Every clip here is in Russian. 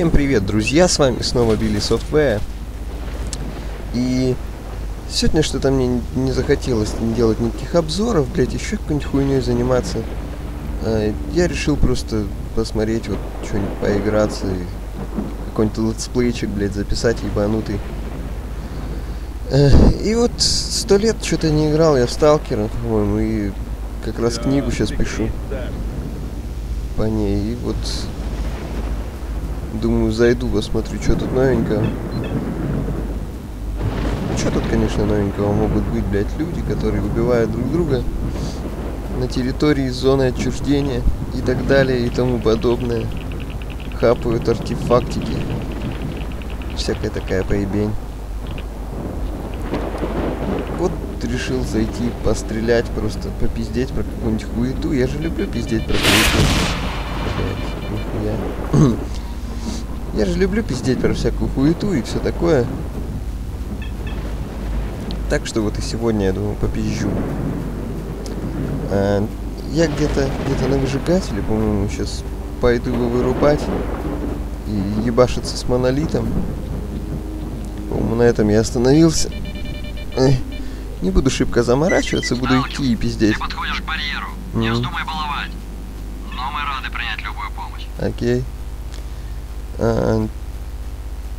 Всем привет, друзья, с вами снова Билли Software. И сегодня что-то мне не захотелось не делать никаких обзоров, блять, еще какой-нибудь хуйней заниматься. А, я решил просто посмотреть, вот, что-нибудь поиграться, и какой-нибудь летсплейчик, блядь, записать ебанутый. И вот сто лет что-то не играл я в Сталкера, по-моему, и как раз книгу сейчас пишу по ней. И вот Думаю, зайду, посмотрю, что тут новенького. Что тут, конечно, новенького могут быть, блядь, люди, которые убивают друг друга на территории зоны отчуждения и так далее и тому подобное. Хапают артефактики. Всякая такая поебень. Вот решил зайти пострелять, просто попиздеть про какую-нибудь хуету. Я же люблю пиздеть про хуету. Блядь, нихуя. Я же люблю пиздеть про всякую хуету и все такое. Так что вот и сегодня, я думаю, попизжу. А, я где-то где-то на выжигателе, по-моему, сейчас пойду его вырубать и ебашиться с монолитом. По-моему, на этом я остановился. Эх, не буду шибко заморачиваться, буду идти и пиздеть. Ты подходишь к барьеру. Mm-hmm. Не вздумай баловать. Но мы рады принять любую помощь. Окей. Okay. А,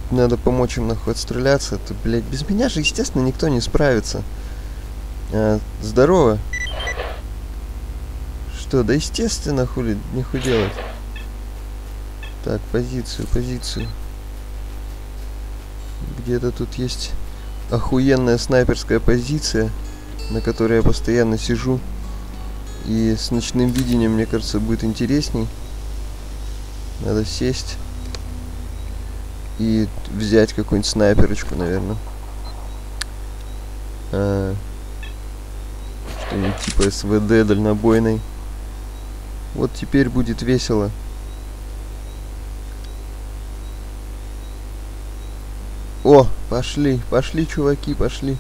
надо помочь им нахуй отстреляться. Это, блядь, без меня же, естественно, никто не справится. А, здорово. Что, да естественно, хули, нихуй делать. Так, позицию, позицию. Где-то тут есть охуенная снайперская позиция, на которой я постоянно сижу. И с ночным видением, мне кажется, будет интересней. Надо сесть и взять какую-нибудь снайперочку, наверное. А, Что-нибудь типа СВД дальнобойной. Вот теперь будет весело. О, пошли, пошли, чуваки, пошли.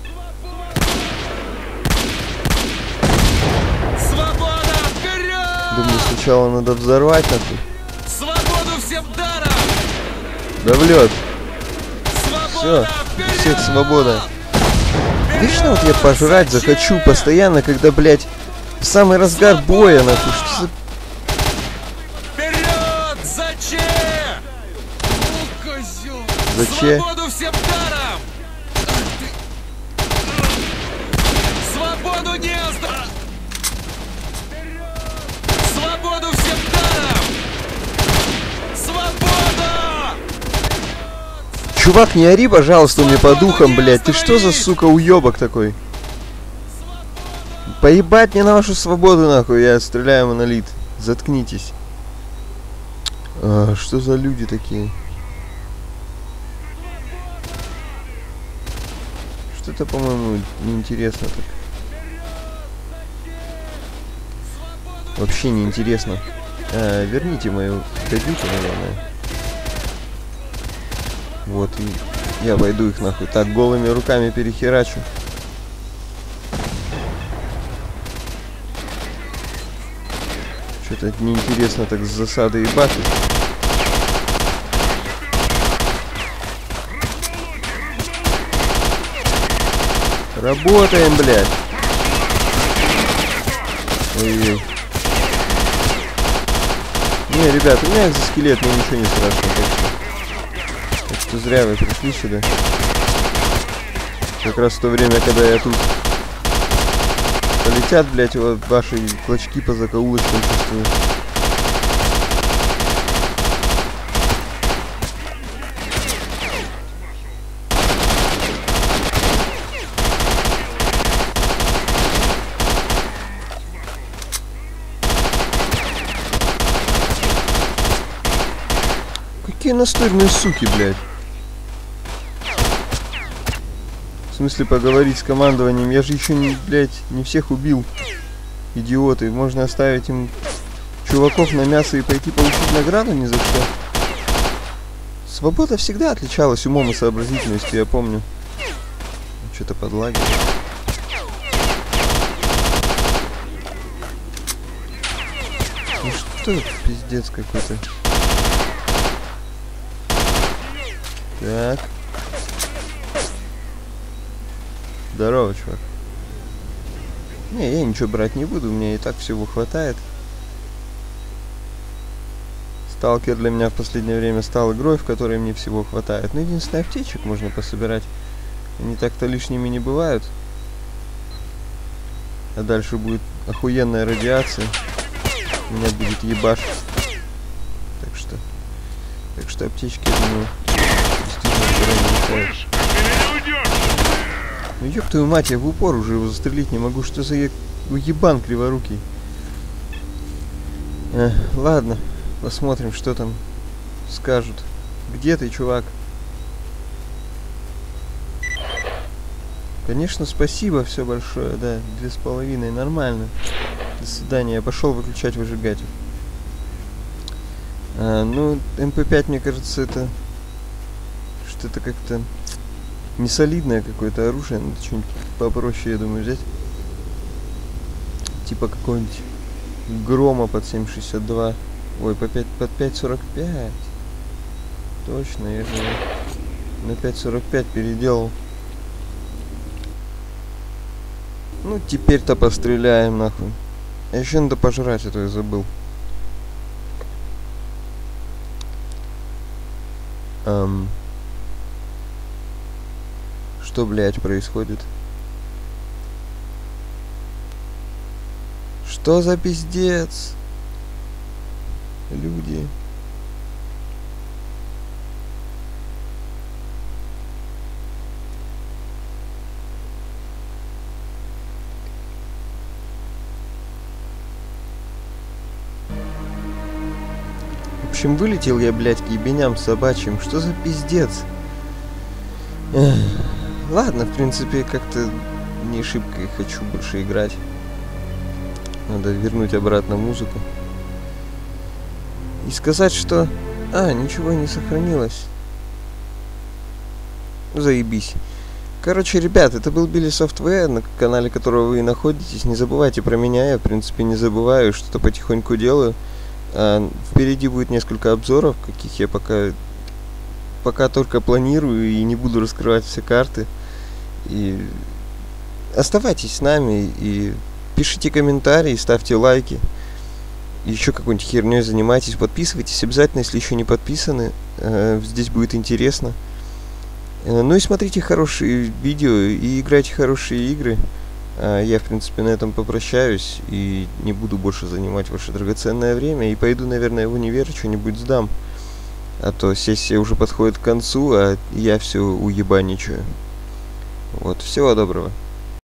Думаю, сначала надо взорвать нахуй. Да в лед. Все, всех свобода. Вечно вот я пожрать захочу постоянно, когда, блядь, в самый разгар боя, нахуй. Что за... Зачем? Ну, козел! Зачем? Свободу всем даром! Свободу не сда... Свободу всем даром! Свобода! Чувак, не ори, пожалуйста, мне по духам, блядь. Ты что за, сука, уебок такой? Поебать мне на вашу свободу, нахуй. Я стреляю монолит. Заткнитесь. А, что за люди такие? Что-то, по-моему, неинтересно так. Вообще неинтересно. А, верните мою кредиту, наверное. Вот, и я пойду их нахуй так голыми руками перехерачу. Что-то неинтересно так с засады ебашить. Работаем, блядь. Ой-ой. Не, ребят, у меня экзоскелет, мне ничего не страшно. Что зря вы пришли сюда. Как раз в то время, когда я тут полетят, блядь, вот ваши клочки по закоулочкам чувствую. Какие настырные суки, блядь. В смысле поговорить с командованием? Я же еще не, блядь, не всех убил. Идиоты. Можно оставить им чуваков на мясо и пойти получить награду ни за что. Свобода всегда отличалась умом и сообразительностью, я помню. Что-то подлагивает. Ну что пиздец какой-то. Так. Здорово, чувак. Не, я ничего брать не буду, мне и так всего хватает. Сталкер для меня в последнее время стал игрой, в которой мне всего хватает. Но единственное, аптечек можно пособирать. Они так-то лишними не бывают. А дальше будет охуенная радиация. Меня будет ебаш. Так что... Так что аптечки, я думаю, действительно не мешают. Ну ёб твою мать, я в упор уже его застрелить не могу. Что за уебан криворукий? Э, ладно, посмотрим, что там скажут. Где ты, чувак? Конечно, спасибо, все большое, да, две с половиной, нормально. До свидания, я пошел выключать выжигатель. А, ну, МП5, мне кажется, это что-то как-то не солидное какое-то оружие, надо что-нибудь попроще, я думаю, взять. Типа какого-нибудь грома под 7.62. Ой, по 5, под 5.45. Точно, я же на 5.45 переделал. Ну, теперь-то постреляем, нахуй. А еще надо пожрать, это я забыл. Эм... Что, блядь, происходит? Что за пиздец? Люди. В общем, вылетел я, блядь, к ебеням собачьим. Что за пиздец? Эх. Ладно, в принципе, как-то не шибко хочу больше играть. Надо вернуть обратно музыку. И сказать, что... А, ничего не сохранилось. Заебись. Короче, ребят, это был Билли Software, на канале которого вы находитесь. Не забывайте про меня, я, в принципе, не забываю, что-то потихоньку делаю. А, впереди будет несколько обзоров, каких я пока пока только планирую и не буду раскрывать все карты. И оставайтесь с нами и пишите комментарии, ставьте лайки. Еще какой-нибудь херней занимайтесь, подписывайтесь обязательно, если еще не подписаны. Э, здесь будет интересно. Э, ну и смотрите хорошие видео и играйте хорошие игры. Э, я, в принципе, на этом попрощаюсь и не буду больше занимать ваше драгоценное время. И пойду, наверное, в универ, что-нибудь сдам. А то сессия уже подходит к концу, а я все уебаничаю. Вот, всего доброго.